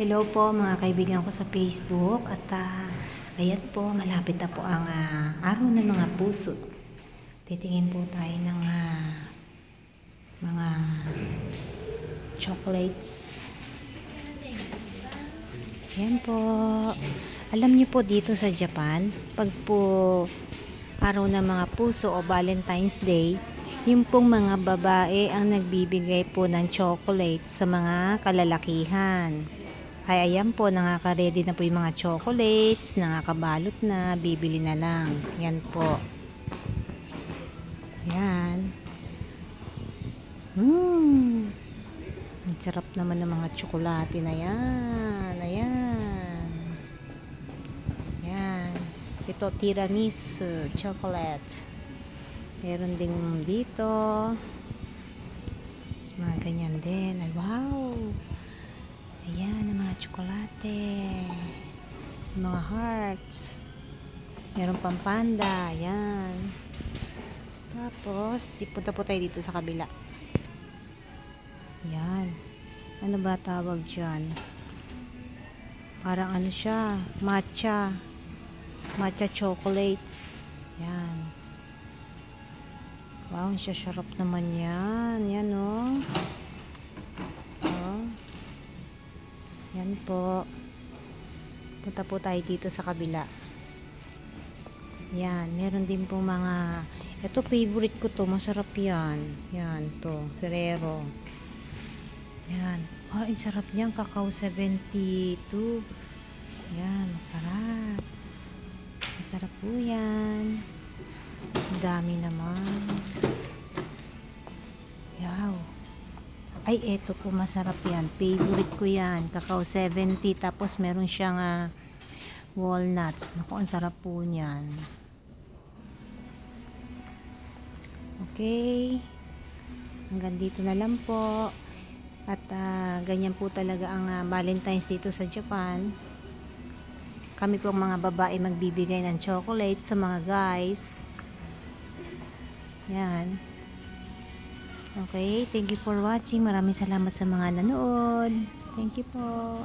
Hello po mga kaibigan ko sa Facebook at uh, ayan po malapit na po ang uh, araw ng mga puso. Titingin po tayo ng uh, mga chocolates. Ayan po. Alam niyo po dito sa Japan, pag po araw ng mga puso o Valentine's Day, yung pong mga babae ang nagbibigay po ng chocolate sa mga kalalakihan. Kaya ayan po, nakaka-ready na po yung mga chocolates, nakakabalot na, bibili na lang. Yan po. Ayan. Hmm. Ang sarap naman ng mga tsokolate na yan. Ayan. Ayan. Ito, tiramisu chocolate. Meron ding dito. Mga ganyan din. Ay, wow! Tsokolate. Mga hearts. Meron pang panda. Ayan. Tapos, punta po tayo dito sa kabila. Ayan. Ano ba tawag dyan? Parang ano siya? Matcha. Matcha chocolates. Ayan. Wow, siya sarap naman yan. Yan, oh. Oh. Yan po. Punta po tayo dito sa kabila. Yan, meron din po mga ito favorite ko to, masarap yan. Yan to, Ferrero. Yan. Ah, ang sarap niyan, Kakao 72. Yan, masarap. Masarap po yan. Ang dami naman. Ay, eto po masarap yan. Favorite ko yan. Kakao 70. Tapos meron siyang uh, walnuts. Naku, ang sarap po niyan. Okay. Hanggang dito na lang po. At uh, ganyan po talaga ang uh, Valentine's dito sa Japan. Kami po mga babae magbibigay ng chocolate sa mga guys. Yan. Okay, thank you for watching. Maraming salamat sa mga nanood. Thank you po.